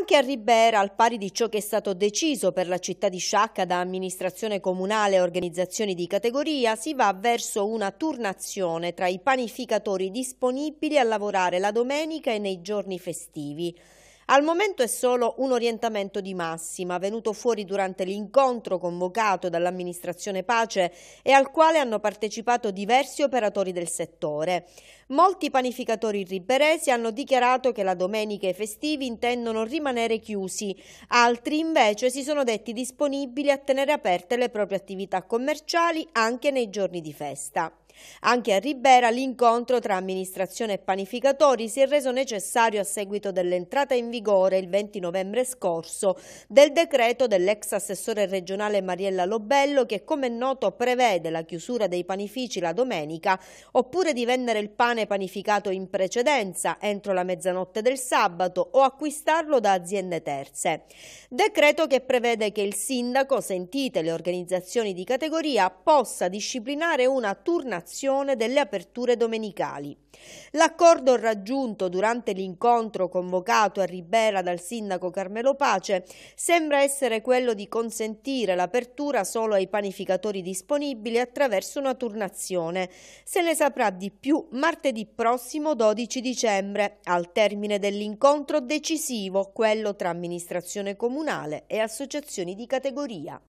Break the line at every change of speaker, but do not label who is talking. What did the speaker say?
Anche a Ribera, al pari di ciò che è stato deciso per la città di Sciacca da amministrazione comunale e organizzazioni di categoria, si va verso una turnazione tra i panificatori disponibili a lavorare la domenica e nei giorni festivi. Al momento è solo un orientamento di massima, venuto fuori durante l'incontro convocato dall'amministrazione Pace e al quale hanno partecipato diversi operatori del settore. Molti panificatori riberesi hanno dichiarato che la domenica e i festivi intendono rimanere chiusi, altri invece si sono detti disponibili a tenere aperte le proprie attività commerciali anche nei giorni di festa. Anche a Ribera l'incontro tra amministrazione e panificatori si è reso necessario a seguito dell'entrata in vigore il 20 novembre scorso del decreto dell'ex assessore regionale Mariella Lobello che come noto prevede la chiusura dei panifici la domenica oppure di vendere il pane panificato in precedenza entro la mezzanotte del sabato o acquistarlo da aziende terze. Decreto che prevede che il sindaco, sentite le organizzazioni di categoria, possa disciplinare una turnazione programmazione delle aperture domenicali. L'accordo raggiunto durante l'incontro convocato a Ribera dal sindaco Carmelo Pace sembra essere quello di consentire l'apertura solo ai panificatori disponibili attraverso una turnazione. Se ne saprà di più martedì prossimo 12 dicembre, al termine dell'incontro decisivo, quello tra amministrazione comunale e associazioni di categoria.